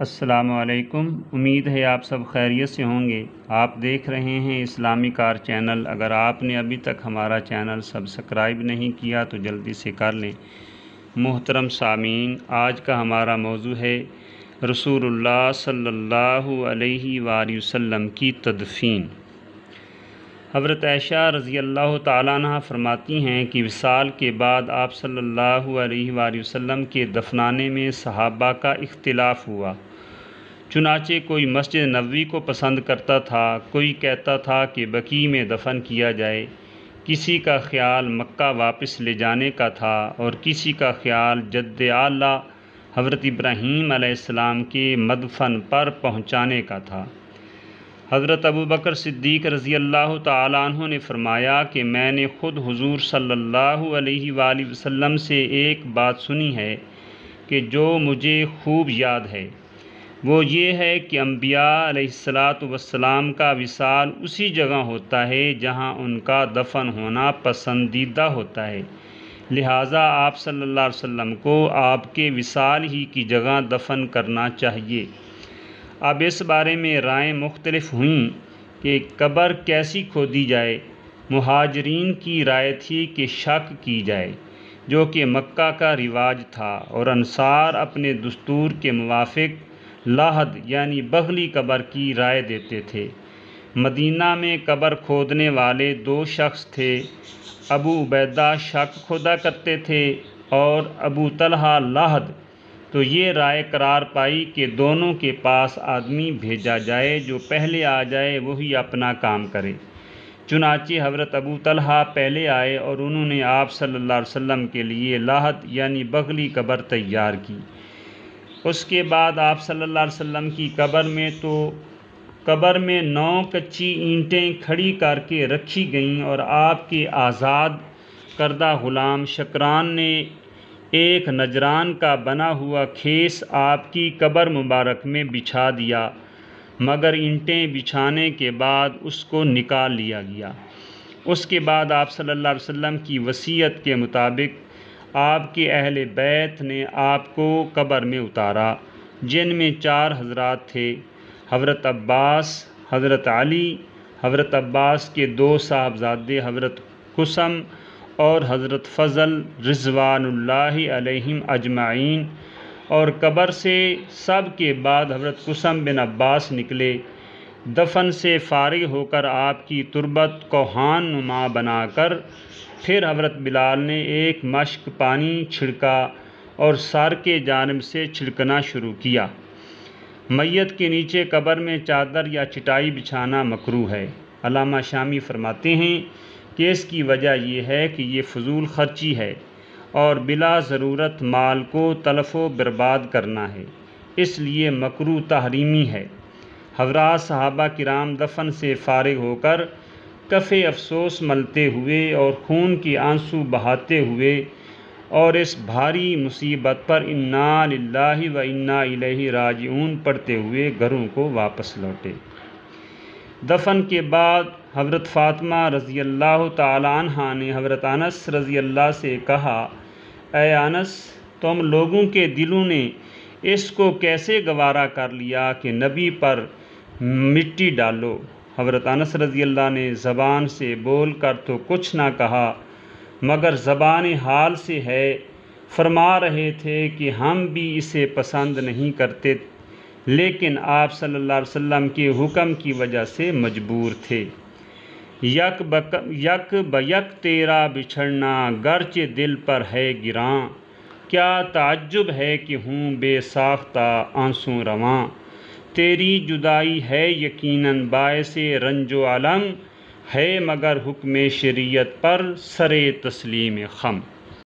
असलकुम उम्मीद है आप सब खैरियत से होंगे। आप देख रहे हैं इस्लामी कार चैनल। अगर आपने अभी तक हमारा चैनल सब्सक्राइब नहीं किया तो जल्दी से कर लें। मोहतरम सामीन, आज का हमारा मौजू है रसूलुल्लाह सल्लल्लाहु अलैहि वसल्लम की तदफीन। हज़रत ऐशा रज़ी अल्लाह तह फरमाती हैं कि विसाल के बाद आप अलैहि वसल्लम के दफनाने में सहाबा का इख्तिलाफ़ हुआ। चुनाचे कोई मस्जिद नबी को पसंद करता था, कोई कहता था कि बकी में दफन किया जाए। किसी का ख्याल मक्का वापस ले जाने का था और किसी का ख्याल जद्द आला हज़रत इब्राहीम के मदफन पर पहुँचाने का था। हज़रत अबू बकर सिद्दीक रज़ी अल्लाह तु ने फ़रमाया कि मैंने ख़ुद हुजूर सल्लल्लाहु अलैहि वसल्लम से एक बात सुनी है कि जो मुझे खूब याद है। वो ये है कि अम्बिया वसलाम का विसाल उसी जगह होता है जहाँ उनका दफन होना पसंदीदा होता है। लिहाजा आप सल्लल्लाहु अलैहि वसल्लम को आपके विसाल ही की जगह दफन करना चाहिए। अब इस बारे में राय मुख्तलफ़ हुई कि कब्र कैसी खोदी जाए, महाजरीन की राय थी कि शक की जाए, जो कि मक्का का रिवाज था और अनसार अपने दस्तूर के मुवाफिक लाहद यानी बगली कब्र की राय देते थे। मदीना में कब्र खोदने वाले दो शख्स थे, अबू उबैदा शक खोदा करते थे और अबू तलहा लाहद तो ये राय करार पाई कि दोनों के पास आदमी भेजा जाए, जो पहले आ जाए, वही अपना काम करे। चुनाचे हज़रत अबू तलहा पहले आए और उन्होंने आप सल्लल्लाहु अलैहि वसल्लम के लिए लाहत यानी बगली कब्र तैयार की। उसके बाद आप सल्लल्लाहु अलैहि वसल्लम की कब्र में तो कब्र में नौ कच्ची ईंटें खड़ी करके रखी गईं और आपके आज़ाद करदा ग़ुलाम शकरान ने एक नजरान का बना हुआ खेस आपकी कब्र मुबारक में बिछा दिया, मगर ईंटें बिछाने के बाद उसको निकाल लिया गया। उसके बाद आप सल्लल्लाहु अलैहि वसल्लम की वसीयत के मुताबिक आपके अहल बैत ने आपको कब्र में उतारा जिनमें चार हजरात थे, हज़रत अब्बास, हज़रत अली, हज़रत अब्बास के दो साहबजादे, हज़रत कुसम और हज़रत फ़ज़ल रिजवानल्लाम अजमाइन। और कब्र से सब के बाद हज़रत कुसम बिन अब्बास निकले। दफन से फारिग होकर आपकी तुरबत को हान नुमा बनाकर फिर हज़रत बिलाल ने एक मश्क पानी छिड़का और सर के जानब से छिड़कना शुरू किया। मैत के नीचे कब्र में चादर या चटाई बिछाना मकरू है। अलामा शामी फरमाते हैं कि की वजह यह है कि ये फजूल खर्ची है और बिला ज़रूरत माल को तलफ़ बर्बाद करना है, इसलिए मकरू तहरीमी है। हजरा सहाबा किराम दफन से फारग होकर कफ़े अफसोस मलते हुए और खून के आँसू बहाते हुए और इस भारी मुसीबत पर इन्ना व इन्ना राजून पढ़ते हुए घरों को वापस लौटे। दफन के बाद हज़रत फ़ातिमा रज़ी अल्लाह तहा ने हज़रत अनस रज़ी अल्लाह से कहा ए अनस तुम लोगों के दिलों ने इसको कैसे गवारा कर लिया कि नबी पर मिट्टी डालो? हज़रत अनस रज़ी अल्लाह ने ज़बान से बोल कर तो कुछ ना कहा, मगर ज़बान हाल से है, फरमा रहे थे कि हम भी इसे पसंद नहीं करते लेकिन आप सल्लल्लाहु अलैहि वसल्लम के हुक्म की वजह से मजबूर थे। यक बक, यक बयक तेरा बिछड़ना गर्च दिल पर है गिरां। क्या ताज्जुब है कि हूँ बेसाख्ता आँसू रवां। तेरी जुदाई है यकीनन बायस रंजो अलम है मगर हुक्म शरीयत पर सरे तस्लीम खम।